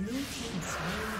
Blue team slain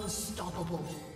Unstoppable.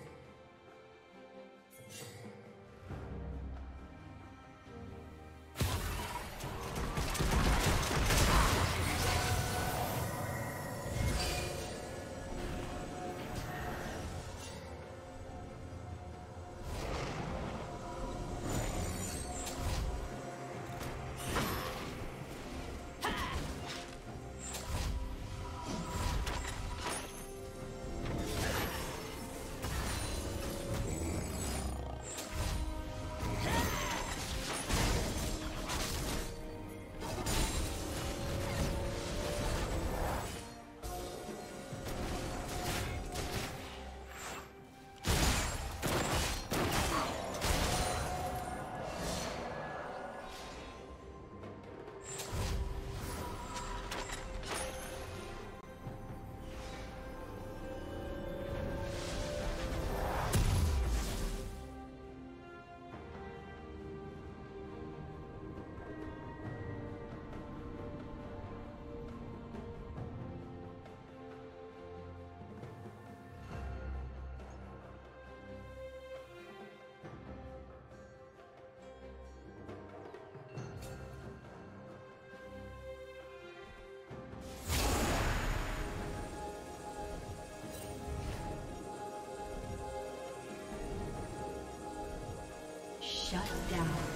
Shut down.